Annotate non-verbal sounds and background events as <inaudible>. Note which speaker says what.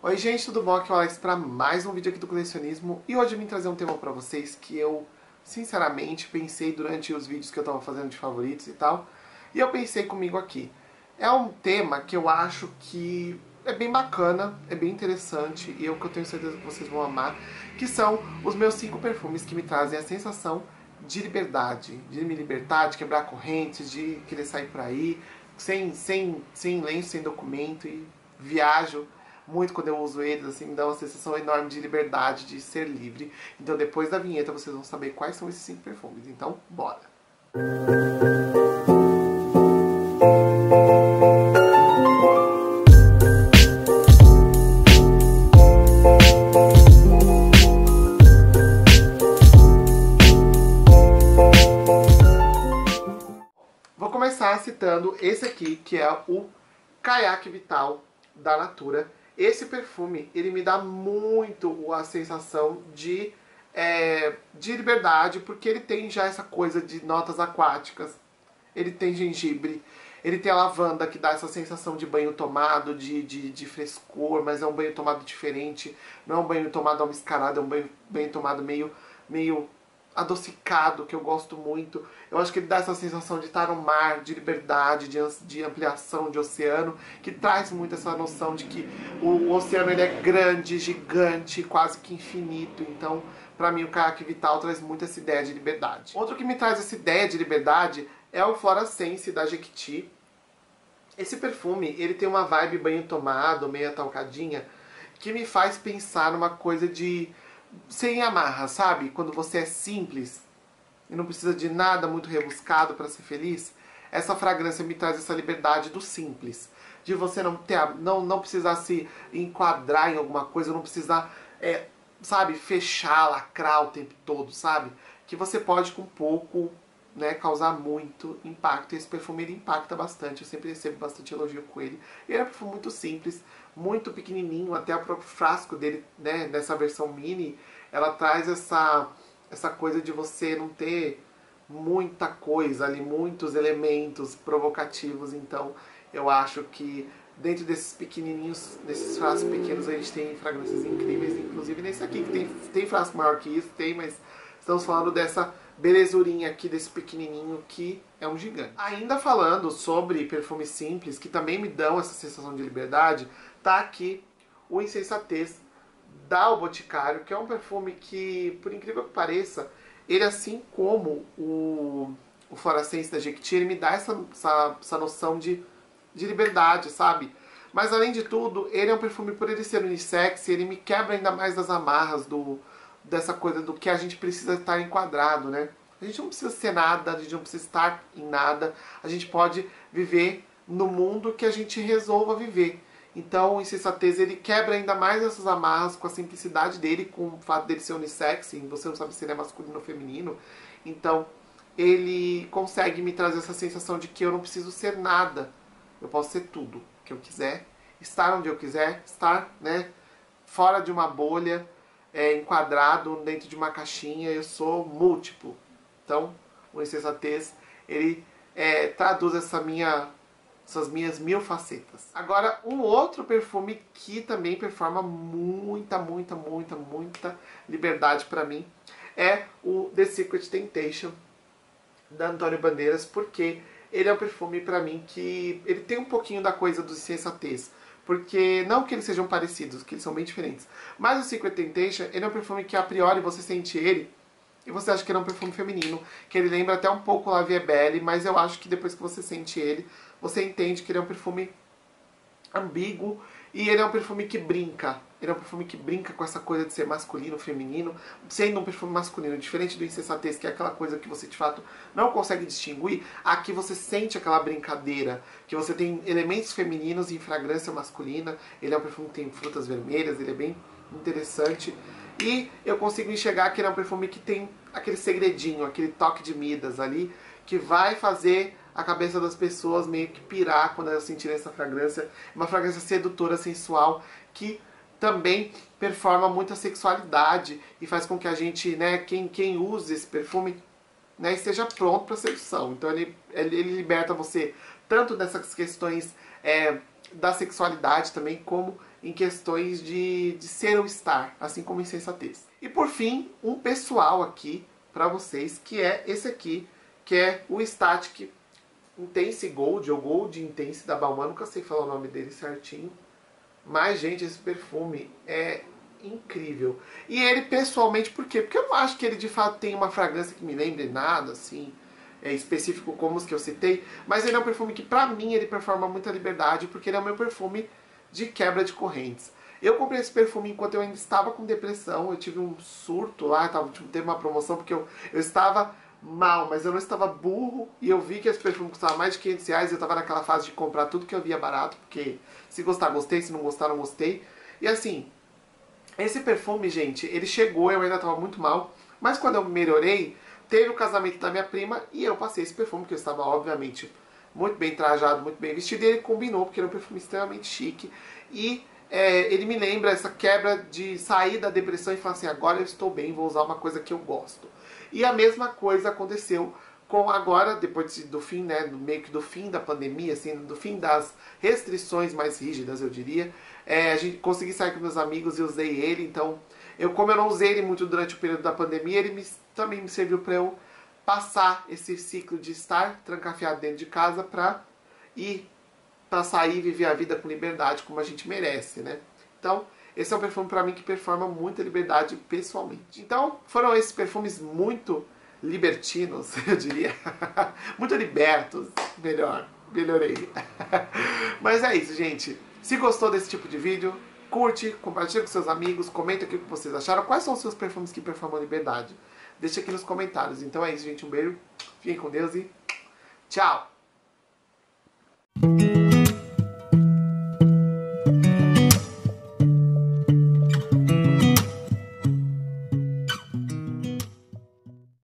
Speaker 1: Oi gente, tudo bom? Aqui é o Alex para mais um vídeo aqui do colecionismo e hoje eu vim trazer um tema para vocês que eu, sinceramente, pensei durante os vídeos que eu estava fazendo de favoritos e tal e eu pensei comigo aqui. É um tema que eu acho que é bem bacana, é bem interessante e é o que eu tenho certeza que vocês vão amar, que são os meus cinco perfumes que me trazem a sensação de liberdade, de me libertar, de quebrar correntes, de querer sair por aí, sem, sem, sem lenço, sem documento e viajo muito quando eu uso eles, assim, me dá uma sensação enorme de liberdade, de ser livre. Então depois da vinheta vocês vão saber quais são esses cinco perfumes. Então, bora! Vou começar citando esse aqui, que é o Kayak Vital da Natura esse perfume, ele me dá muito a sensação de, é, de liberdade, porque ele tem já essa coisa de notas aquáticas. Ele tem gengibre, ele tem a lavanda, que dá essa sensação de banho tomado, de, de, de frescor, mas é um banho tomado diferente. Não é um banho tomado almiscarado, é um banho, banho tomado meio, meio adocicado, que eu gosto muito. Eu acho que ele dá essa sensação de estar no mar, de liberdade, de, de ampliação de oceano, que traz muito essa noção de que o, o oceano ele é grande, gigante, quase que infinito. Então, para mim, o Kayak Vital traz muito essa ideia de liberdade. Outro que me traz essa ideia de liberdade é o Flora Sense da Jequiti. Esse perfume, ele tem uma vibe banho tomado, meio atalcadinha, que me faz pensar numa coisa de sem amarra, sabe? Quando você é simples e não precisa de nada muito rebuscado para ser feliz, essa fragrância me traz essa liberdade do simples. De você não ter, não, não precisar se enquadrar em alguma coisa, não precisar, é, sabe, fechar, lacrar o tempo todo, sabe? Que você pode com pouco né, causar muito impacto. E esse perfume ele impacta bastante. Eu sempre recebo bastante elogio com ele. Ele é um perfume muito simples, muito pequenininho, até o próprio frasco dele, né, nessa versão mini, ela traz essa essa coisa de você não ter muita coisa ali, muitos elementos provocativos. Então, eu acho que dentro desses pequenininhos, desses frascos pequenos, a gente tem fragrâncias incríveis, inclusive nesse aqui que tem tem frasco maior que isso, tem, mas estamos falando dessa belezurinha aqui desse pequenininho que é um gigante. Ainda falando sobre perfumes simples, que também me dão essa sensação de liberdade, tá aqui o Insensatez da O Boticário, que é um perfume que, por incrível que pareça, ele assim como o, o Floracência da Jequiti, ele me dá essa, essa, essa noção de, de liberdade, sabe? Mas além de tudo, ele é um perfume, por ele ser unissex, ele me quebra ainda mais das amarras do, dessa coisa do que a gente precisa estar enquadrado, né? A gente não precisa ser nada, a gente não precisa estar em nada, a gente pode viver no mundo que a gente resolva viver. Então, o insensatez ele quebra ainda mais essas amarras com a simplicidade dele, com o fato dele ser unissex, você não sabe se ele é masculino ou feminino. Então, ele consegue me trazer essa sensação de que eu não preciso ser nada. Eu posso ser tudo que eu quiser, estar onde eu quiser, estar, né, fora de uma bolha, é, enquadrado dentro de uma caixinha, eu sou múltiplo. Então, o insensatez, ele é, traduz essa minha, essas minhas mil facetas. Agora, um outro perfume que também performa muita, muita, muita, muita liberdade para mim é o The Secret Temptation da Antônio Bandeiras, porque ele é um perfume para mim que ele tem um pouquinho da coisa do insensatez. Porque, não que eles sejam parecidos, que eles são bem diferentes. Mas o Secret Temptation, ele é um perfume que a priori você sente ele e você acha que ele é um perfume feminino, que ele lembra até um pouco La Vie Belle, mas eu acho que depois que você sente ele, você entende que ele é um perfume ambíguo e ele é um perfume que brinca. Ele é um perfume que brinca com essa coisa de ser masculino, feminino, sendo um perfume masculino, diferente do insensatez, que é aquela coisa que você de fato não consegue distinguir. Aqui você sente aquela brincadeira, que você tem elementos femininos em fragrância masculina. Ele é um perfume que tem frutas vermelhas, ele é bem interessante. E eu consigo enxergar que ele é um perfume que tem aquele segredinho, aquele toque de Midas ali, que vai fazer a cabeça das pessoas meio que pirar quando elas sentirem essa fragrância. Uma fragrância sedutora, sensual, que também performa muita sexualidade e faz com que a gente, né, quem, quem use esse perfume, né, esteja pronto para sedução. Então ele, ele, ele, liberta você tanto dessas questões é, da sexualidade também, como em questões de, de ser ou estar, assim como insensatez. E por fim, um pessoal aqui para vocês, que é esse aqui, que é o Static Intense Gold, ou Gold Intense da Balmain, nunca sei falar o nome dele certinho. Mas, gente, esse perfume é incrível. E ele, pessoalmente, por quê? Porque eu não acho que ele, de fato, tem uma fragrância que me lembre nada, assim, é, específico como os que eu citei. Mas ele é um perfume que, pra mim, ele performa muita liberdade, porque ele é o meu perfume de quebra de correntes. Eu comprei esse perfume enquanto eu ainda estava com depressão, eu tive um surto lá, tava, tipo, teve uma promoção, porque eu, eu estava mal, mas eu não estava burro e eu vi que esse perfume custava mais de 500 reais eu estava naquela fase de comprar tudo que eu via barato, porque se gostar, gostei, se não gostar, não gostei. E assim, esse perfume, gente, ele chegou, eu ainda estava muito mal, mas quando eu melhorei, teve o casamento da minha prima e eu passei esse perfume, que eu estava, obviamente, muito bem trajado, muito bem vestido, e ele combinou, porque era um perfume extremamente chique. E é, ele me lembra essa quebra de sair da depressão e falar assim, agora eu estou bem, vou usar uma coisa que eu gosto. E a mesma coisa aconteceu com agora, depois do fim, né, do meio que do fim da pandemia, assim, do fim das restrições mais rígidas, eu diria, é, a gente consegui sair com meus amigos e usei ele, então, eu como eu não usei ele muito durante o período da pandemia, ele me, também me serviu para eu passar esse ciclo de estar trancafiado dentro de casa para ir para sair e viver a vida com liberdade como a gente merece, né? Então, esse é um perfume para mim que performa muita liberdade pessoalmente. Então, foram esses perfumes muito libertinos, <laughs> eu diria. muito libertos, melhor, melhorei. <laughs> Mas é isso, gente. Se gostou desse tipo de vídeo, curte, compartilha com seus amigos, comenta aqui o que vocês acharam. Quais são os seus perfumes que performam liberdade? Deixa aqui nos comentários. Então é isso, gente. Um beijo. Fiquem com Deus e tchau!